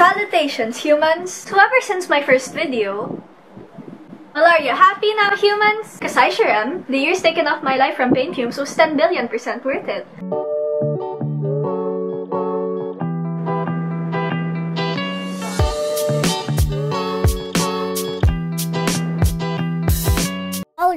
Salutations, humans! So ever since my first video, well, are you happy now, humans? Cause I sure am. The years taken off my life from paint fumes was 10 billion percent worth it.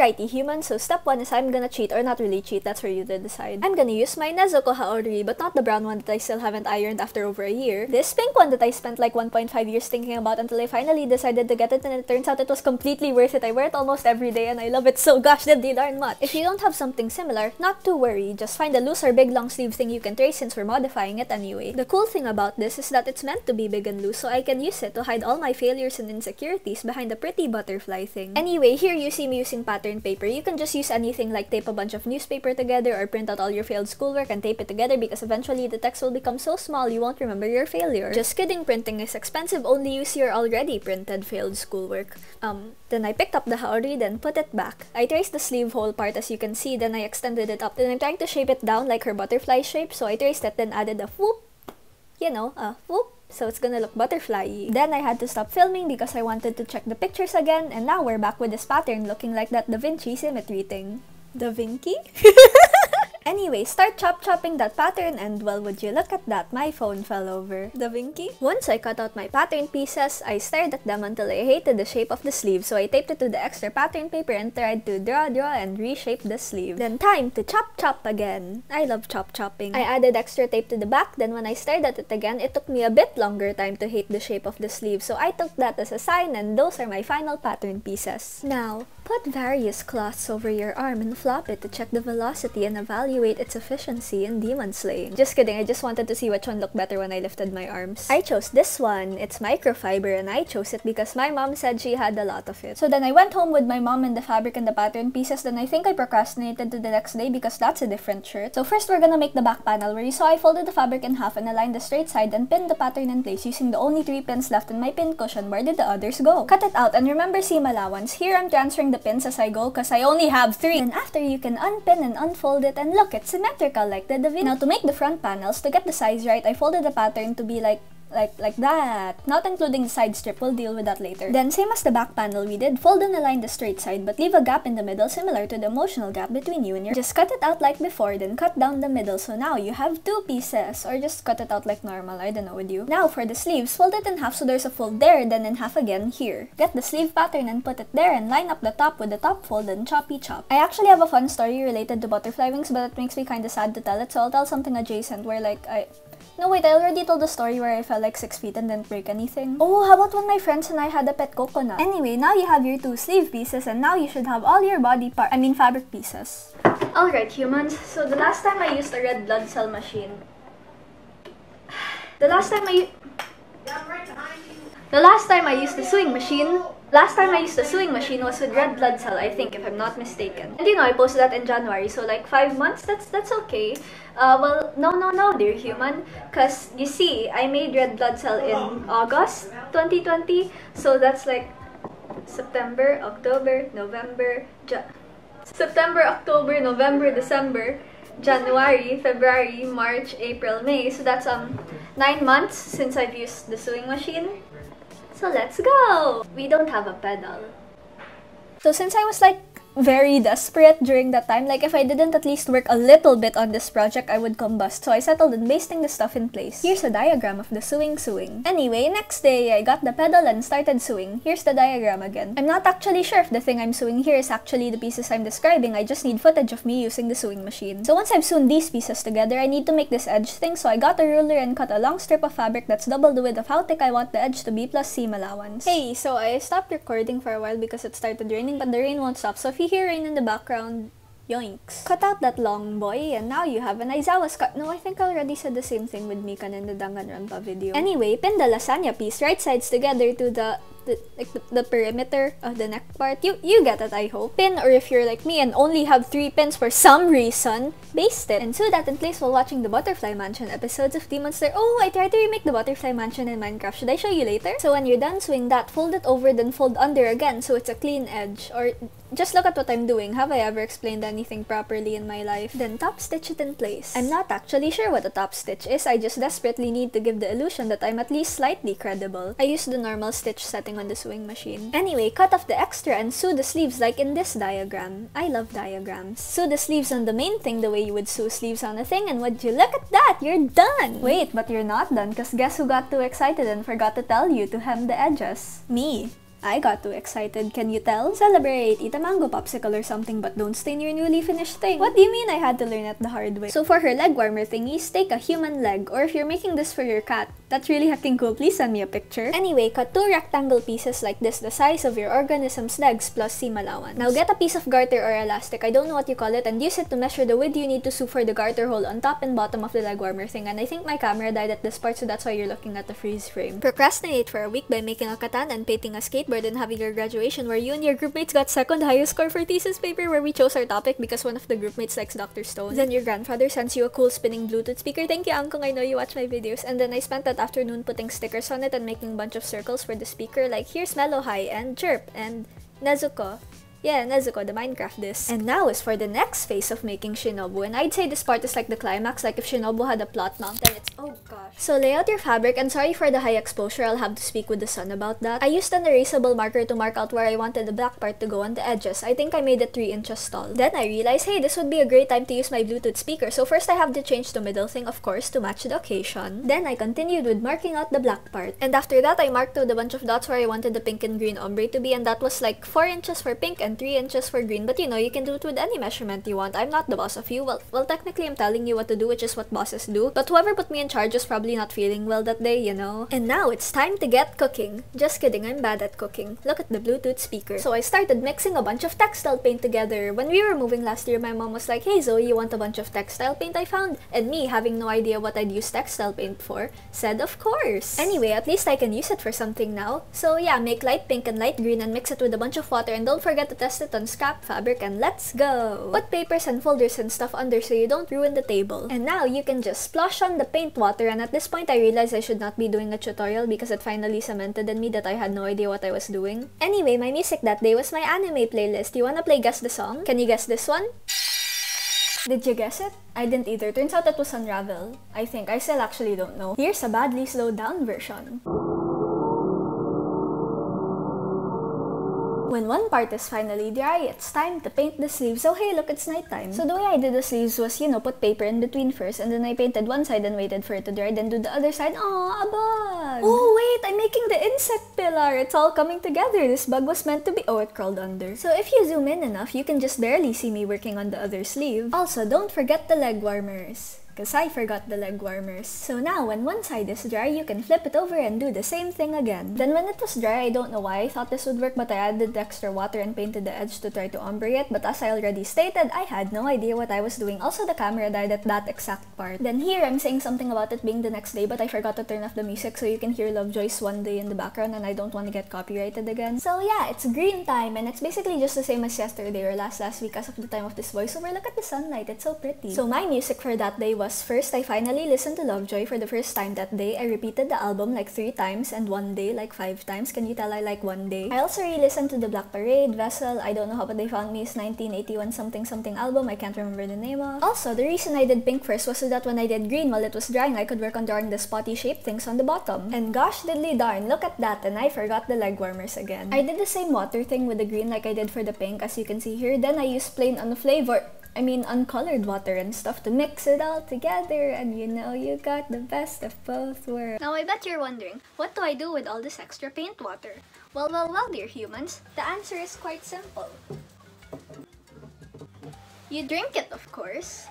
Alrighty, humans, so step one is I'm gonna cheat, or not really cheat, that's for you to decide. I'm gonna use my Nezuko Haori, but not the brown one that I still haven't ironed after over a year. This pink one that I spent like 1.5 years thinking about until I finally decided to get it, and it turns out it was completely worth it. I wear it almost every day, and I love it so gosh, that they darn much. If you don't have something similar, not to worry, just find a loose or big long sleeve thing you can trace since we're modifying it anyway. The cool thing about this is that it's meant to be big and loose, so I can use it to hide all my failures and insecurities behind the pretty butterfly thing. Anyway, here you see me using pattern paper. You can just use anything like tape a bunch of newspaper together or print out all your failed schoolwork and tape it together because eventually the text will become so small you won't remember your failure. Just kidding, printing is expensive. Only use your already printed failed schoolwork. Um, then I picked up the haori, then put it back. I traced the sleeve hole part as you can see, then I extended it up. Then I'm trying to shape it down like her butterfly shape, so I traced it, then added a whoop, you know, a whoop so it's gonna look butterfly Then I had to stop filming because I wanted to check the pictures again, and now we're back with this pattern looking like that Da Vinci symmetry thing. Da Vinci? Anyway, start chop chopping that pattern and well would you look at that, my phone fell over. Da Vinci? Once I cut out my pattern pieces, I stared at them until I hated the shape of the sleeve so I taped it to the extra pattern paper and tried to draw draw and reshape the sleeve. Then time to chop chop again. I love chop chopping. I added extra tape to the back, then when I stared at it again, it took me a bit longer time to hate the shape of the sleeve so I took that as a sign and those are my final pattern pieces. Now, put various cloths over your arm and flop it to check the velocity and evaluate its efficiency in demon slaying. Just kidding, I just wanted to see which one looked better when I lifted my arms. I chose this one. It's microfiber and I chose it because my mom said she had a lot of it. So then I went home with my mom and the fabric and the pattern pieces. Then I think I procrastinated to the next day because that's a different shirt. So first we're gonna make the back panel where you saw I folded the fabric in half and aligned the straight side and pinned the pattern in place using the only three pins left in my pin cushion. Where did the others go? Cut it out and remember seam allowance. Here I'm transferring the pins as I go because I only have three. And after you can unpin and unfold it and look, it's symmetrical like the Da Vinci. Now to make the front panels, to get the size right, I folded the pattern to be like like like that. Not including the side strip, we'll deal with that later. Then same as the back panel we did, fold and align the straight side but leave a gap in the middle similar to the emotional gap between you and your Just cut it out like before, then cut down the middle so now you have two pieces or just cut it out like normal, I don't know with you. Now for the sleeves, fold it in half so there's a fold there, then in half again here. Get the sleeve pattern and put it there and line up the top with the top fold and choppy chop. I actually have a fun story related to butterfly wings but it makes me kinda sad to tell it so I'll tell something adjacent where like I no, wait, I already told the story where I fell like 6 feet and didn't break anything. Oh, how about when my friends and I had a pet coconut? Anyway, now you have your two sleeve pieces and now you should have all your body part, I mean fabric pieces. Alright, humans. So the last time I used a red blood cell machine, the last time I... The last time I used the sewing machine, Last time I used the sewing machine was with red blood cell, I think, if I'm not mistaken. And you know, I posted that in January, so like five months, that's that's okay. Uh, well, no, no, no, dear human. Because, you see, I made red blood cell in August 2020, so that's like September, October, November, ja September, October, November, December, January, February, March, April, May. So that's um nine months since I've used the sewing machine. So let's go! We don't have a pedal. So since I was like very desperate during that time. Like, if I didn't at least work a little bit on this project, I would combust. So I settled on basting the stuff in place. Here's a diagram of the sewing sewing. Anyway, next day, I got the pedal and started sewing. Here's the diagram again. I'm not actually sure if the thing I'm sewing here is actually the pieces I'm describing. I just need footage of me using the sewing machine. So once I've sewn these pieces together, I need to make this edge thing. So I got a ruler and cut a long strip of fabric that's double the width of how thick I want the edge to be plus seam allowance. Hey, so I stopped recording for a while because it started raining, but the rain won't stop. So if you hear rain in the background, yoinks. Cut out that long boy, and now you have an Aizawa cut. No, I think I already said the same thing with Mikan in the Danganronpa video. Anyway, pin the lasagna piece right sides together to the the, like the, the perimeter of the neck part. You you get it, I hope. Pin, or if you're like me and only have three pins for some reason, baste it and sew that in place while watching the Butterfly Mansion episodes of Demon Slayer. Oh, I tried to remake the Butterfly Mansion in Minecraft. Should I show you later? So when you're done sewing that, fold it over, then fold under again so it's a clean edge. Or just look at what I'm doing. Have I ever explained anything properly in my life? Then top stitch it in place. I'm not actually sure what a top stitch is. I just desperately need to give the illusion that I'm at least slightly credible. I use the normal stitch setting on the sewing machine. Anyway, cut off the extra and sew the sleeves like in this diagram. I love diagrams. Sew the sleeves on the main thing the way you would sew sleeves on a thing and would you look at that? You're done! Wait, but you're not done because guess who got too excited and forgot to tell you to hem the edges? Me. I got too excited, can you tell? Celebrate, eat a mango popsicle or something but don't stain your newly finished thing. What do you mean I had to learn it the hard way? So for her leg warmer thingies, take a human leg or if you're making this for your cat, that's really heckin' cool, please send me a picture. Anyway, cut two rectangle pieces like this, the size of your organism's legs plus seam allowance. Now get a piece of garter or elastic, I don't know what you call it, and use it to measure the width you need to sew for the garter hole on top and bottom of the leg warmer thing, and I think my camera died at this part so that's why you're looking at the freeze frame. Procrastinate for a week by making a katana and painting a skate skateboard and having your graduation where you and your groupmates got second highest score for thesis paper where we chose our topic because one of the groupmates likes Dr. Stone. Then your grandfather sends you a cool spinning Bluetooth speaker. Thank you, Angkong. I know you watch my videos. And then I spent that afternoon putting stickers on it and making a bunch of circles for the speaker like here's Mellohi and Chirp and Nezuko. Yeah, Nezuko, the Minecraft this. And now is for the next phase of making Shinobu. And I'd say this part is like the climax, like if Shinobu had a plot mount, then it's oh gosh. So lay out your fabric, and sorry for the high exposure, I'll have to speak with the sun about that. I used an erasable marker to mark out where I wanted the black part to go on the edges. I think I made it 3 inches tall. Then I realized, hey, this would be a great time to use my Bluetooth speaker. So first I have to change the middle thing, of course, to match the occasion. Then I continued with marking out the black part. And after that, I marked out a bunch of dots where I wanted the pink and green ombre to be, and that was like 4 inches for pink and 3 inches for green, but you know, you can do it with any measurement you want. I'm not the boss of you. Well, well, technically I'm telling you what to do, which is what bosses do. But whoever put me in charge is probably not feeling well that day, you know? And now it's time to get cooking. Just kidding, I'm bad at cooking. Look at the Bluetooth speaker. So I started mixing a bunch of textile paint together. When we were moving last year, my mom was like, hey Zoe, you want a bunch of textile paint I found? And me, having no idea what I'd use textile paint for, said of course. Anyway, at least I can use it for something now. So yeah, make light pink and light green and mix it with a bunch of water and don't forget to test it on scrap fabric and let's go! Put papers and folders and stuff under so you don't ruin the table. And now you can just splash on the paint water and at this point I realized I should not be doing a tutorial because it finally cemented in me that I had no idea what I was doing. Anyway, my music that day was my anime playlist. You wanna play Guess the Song? Can you guess this one? Did you guess it? I didn't either. Turns out it was Unravel. I think. I still actually don't know. Here's a badly slowed down version. When one part is finally dry, it's time to paint the sleeves. So hey, look, it's nighttime. So the way I did the sleeves was, you know, put paper in between first, and then I painted one side and waited for it to dry, then do the other side. Aw, a bug! Oh wait, I'm making the insect pillar! It's all coming together. This bug was meant to be- oh, it crawled under. So if you zoom in enough, you can just barely see me working on the other sleeve. Also, don't forget the leg warmers because I forgot the leg warmers. So now, when one side is dry, you can flip it over and do the same thing again. Then when it was dry, I don't know why I thought this would work, but I added extra water and painted the edge to try to ombre it, but as I already stated, I had no idea what I was doing. Also, the camera died at that exact part. Then here, I'm saying something about it being the next day, but I forgot to turn off the music so you can hear Lovejoy's One Day in the background and I don't want to get copyrighted again. So yeah, it's green time and it's basically just the same as yesterday or last last week as of the time of this voiceover. Look at the sunlight, it's so pretty. So my music for that day was first I finally listened to Lovejoy for the first time that day. I repeated the album like three times and one day like five times. Can you tell I like one day? I also re-listened to the Black Parade, Vessel, I Don't Know How But They Found Me's 1981 something something album. I can't remember the name of. Also, the reason I did pink first was so that when I did green while it was drying, I could work on drawing the spotty shaped things on the bottom. And gosh diddly darn, look at that and I forgot the leg warmers again. I did the same water thing with the green like I did for the pink as you can see here. Then I used plain unflavored I mean uncolored water and stuff to mix it all together and you know you got the best of both worlds. Now I bet you're wondering, what do I do with all this extra paint water? Well, well, well, dear humans, the answer is quite simple. You drink it, of course.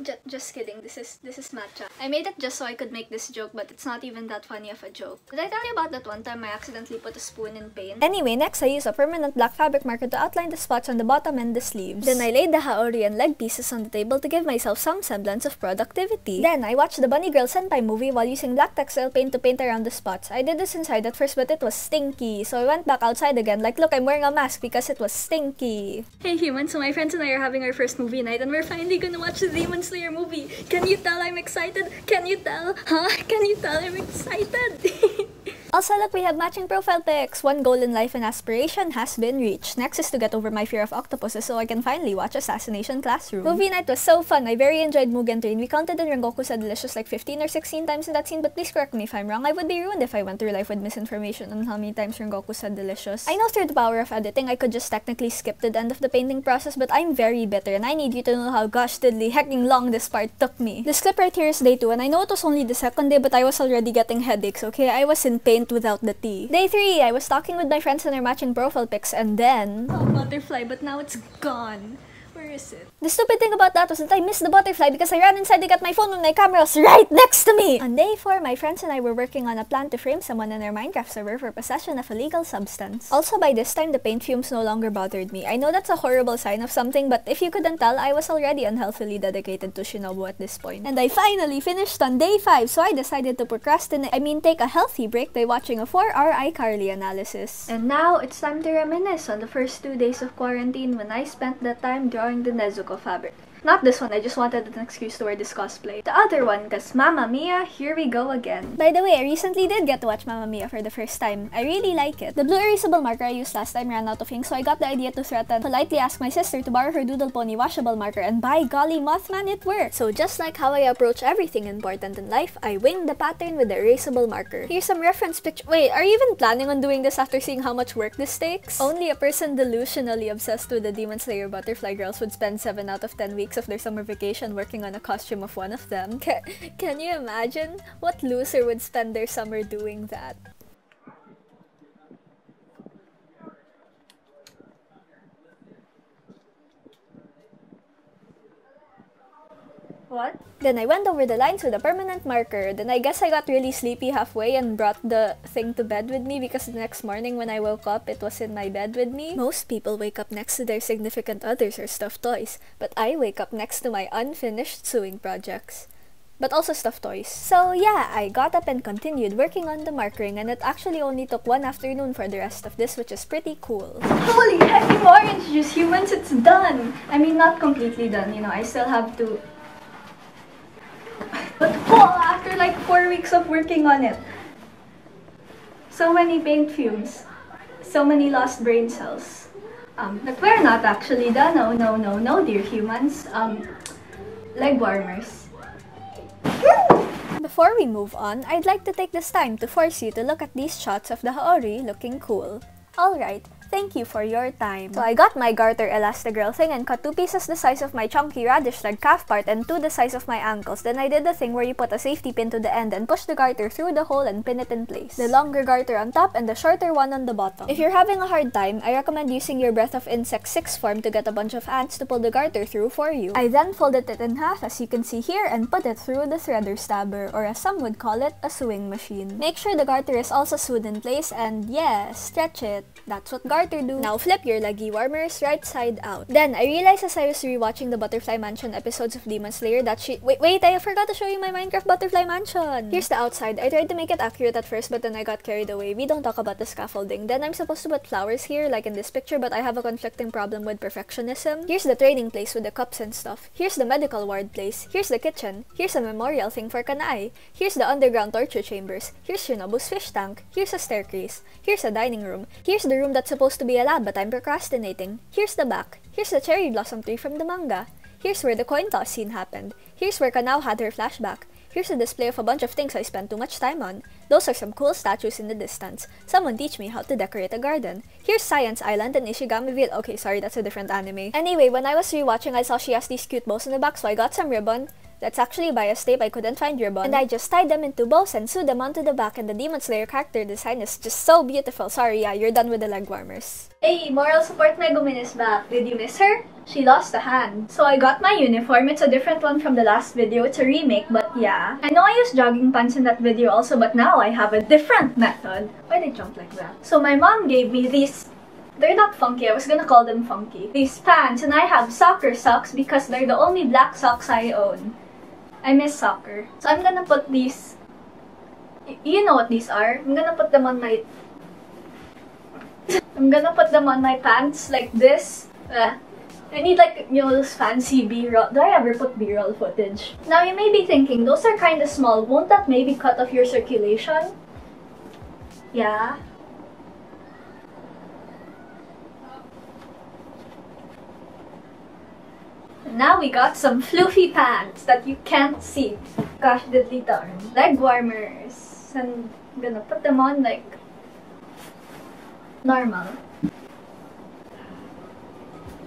J- just kidding. This is this is matcha. I made it just so I could make this joke, but it's not even that funny of a joke. Did I tell you about that one time I accidentally put a spoon in paint? Anyway, next I use a permanent black fabric marker to outline the spots on the bottom and the sleeves. Then I laid the haori and leg pieces on the table to give myself some semblance of productivity. Then I watched the Bunny Girl Senpai movie while using black textile paint to paint around the spots. I did this inside at first, but it was stinky, so I went back outside again. Like, look, I'm wearing a mask because it was stinky. Hey humans, so my friends and I are having our first movie night, and we're finally gonna watch the Demon Slayer movie. Can you tell I'm excited? Can you tell? Huh? Can you tell I'm excited? Also, look, we have matching profile pics. One goal in life and aspiration has been reached. Next is to get over my fear of octopuses so I can finally watch Assassination Classroom. Movie night was so fun. I very enjoyed Mugen Train. We counted in Rengoku said delicious like 15 or 16 times in that scene, but please correct me if I'm wrong. I would be ruined if I went through life with misinformation on how many times Rengoku said delicious. I know through the power of editing, I could just technically skip to the end of the painting process, but I'm very bitter and I need you to know how gosh diddly hecking long this part took me. This clip right here is day 2 and I know it was only the second day, but I was already getting headaches, okay? I was in pain without the tea. Day 3, I was talking with my friends and their matching profile pics and then... Oh, butterfly, but now it's gone. Is it? Eh. The stupid thing about that was that I missed the butterfly because I ran inside to get my phone when my camera was right next to me! On day 4, my friends and I were working on a plan to frame someone in our Minecraft server for possession of a illegal substance. Also, by this time, the paint fumes no longer bothered me. I know that's a horrible sign of something, but if you couldn't tell, I was already unhealthily dedicated to Shinobu at this point. And I finally finished on day 5, so I decided to procrastinate, I mean take a healthy break by watching a 4-hour iCarly analysis. And now, it's time to reminisce on the first two days of quarantine when I spent that time drawing the Nezuko fabric. Not this one, I just wanted an excuse to wear this cosplay. The other one, cause Mamma Mia, here we go again. By the way, I recently did get to watch Mamma Mia for the first time. I really like it. The blue erasable marker I used last time ran out of ink, so I got the idea to threaten, politely ask my sister to borrow her Doodle Pony washable marker, and by golly, Mothman, it worked! So just like how I approach everything important in life, I winged the pattern with the erasable marker. Here's some reference picture- Wait, are you even planning on doing this after seeing how much work this takes? Only a person delusionally obsessed with the Demon Slayer Butterfly Girls would spend 7 out of 10 weeks of their summer vacation working on a costume of one of them. Can, can you imagine? What loser would spend their summer doing that? What? Then I went over the lines with a permanent marker. Then I guess I got really sleepy halfway and brought the thing to bed with me because the next morning when I woke up, it was in my bed with me. Most people wake up next to their significant others or stuffed toys, but I wake up next to my unfinished sewing projects. But also stuffed toys. So yeah, I got up and continued working on the markering and it actually only took one afternoon for the rest of this, which is pretty cool. Holy heck, orange juice humans, it's done! I mean, not completely done, you know, I still have to but oh, after like four weeks of working on it, so many paint fumes, so many lost brain cells. Um, but we're not actually done. No, no, no, no, dear humans. Um, leg warmers. Before we move on, I'd like to take this time to force you to look at these shots of the Haori looking cool. Alright, Thank you for your time. So I got my garter elastigirl thing and cut two pieces the size of my chunky radish leg calf part and two the size of my ankles. Then I did the thing where you put a safety pin to the end and push the garter through the hole and pin it in place. The longer garter on top and the shorter one on the bottom. If you're having a hard time, I recommend using your Breath of Insect 6 form to get a bunch of ants to pull the garter through for you. I then folded it in half as you can see here and put it through the threader stabber or as some would call it, a sewing machine. Make sure the garter is also sewed in place and yeah, stretch it. That's what garter do. Now flip your leggy warmers right side out. Then, I realized as I was rewatching the Butterfly Mansion episodes of Demon Slayer that she- Wait, wait, I forgot to show you my Minecraft Butterfly Mansion! Here's the outside. I tried to make it accurate at first, but then I got carried away. We don't talk about the scaffolding. Then I'm supposed to put flowers here, like in this picture, but I have a conflicting problem with perfectionism. Here's the training place with the cups and stuff. Here's the medical ward place. Here's the kitchen. Here's a memorial thing for Kanae. Here's the underground torture chambers. Here's Shinobu's fish tank. Here's a staircase. Here's a dining room. Here's the room that's supposed to be a lab, but I'm procrastinating. Here's the back. Here's the cherry blossom tree from the manga. Here's where the coin toss scene happened. Here's where Kanao had her flashback. Here's a display of a bunch of things I spent too much time on. Those are some cool statues in the distance. Someone teach me how to decorate a garden. Here's Science Island and Ishigamiville. Okay, sorry, that's a different anime. Anyway, when I was rewatching, I saw she has these cute bows in the back, so I got some ribbon, That's actually bias tape, I couldn't find ribbon. And I just tied them into bows and sewed them onto the back and the Demon Slayer character design is just so beautiful. Sorry, yeah, you're done with the leg warmers. Hey, moral support Megumin is back. Did you miss her? She lost a hand. So I got my uniform. It's a different one from the last video. It's a remake, but yeah. I know I used jogging pants in that video also, but now I have a different method. Why they jump like that? So my mom gave me these they're not funky. I was gonna call them funky. These pants, and I have soccer socks because they're the only black socks I own. I miss soccer. So I'm gonna put these... You know what these are? I'm gonna put them on my... I'm gonna put them on my pants like this. Uh, I need like, you know, those fancy B-roll. Do I ever put B-roll footage? Now you may be thinking, those are kinda small. Won't that maybe cut off your circulation? Yeah. Now we got some fluffy pants that you can't see. Gosh, diddly darn. Leg warmers. And I'm gonna put them on like normal.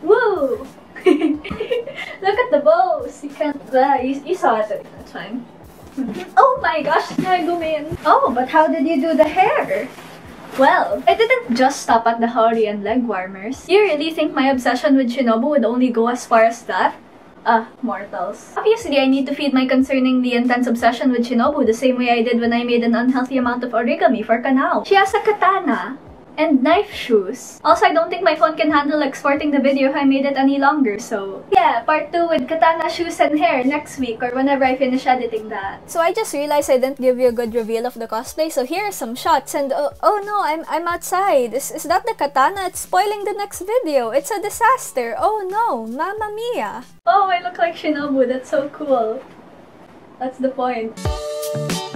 Woo! Look at the bows! You can't, uh, you, you saw it, at the time. oh my gosh, now I go in. Oh, but how did you do the hair? Well, I didn't just stop at the Haori and leg warmers. You really think my obsession with Shinobu would only go as far as that? Ah, mortals. Obviously, I need to feed my concerningly intense obsession with Shinobu the same way I did when I made an unhealthy amount of origami for Kanao. She has a katana and knife shoes. Also, I don't think my phone can handle exporting the video if I made it any longer, so... Yeah, part 2 with katana shoes and hair next week or whenever I finish editing that. So I just realized I didn't give you a good reveal of the cosplay, so here are some shots and uh, oh no, I'm, I'm outside. Is, is that the katana? It's spoiling the next video. It's a disaster. Oh no, mamma mia. Oh, I look like Shinobu. That's so cool. That's the point.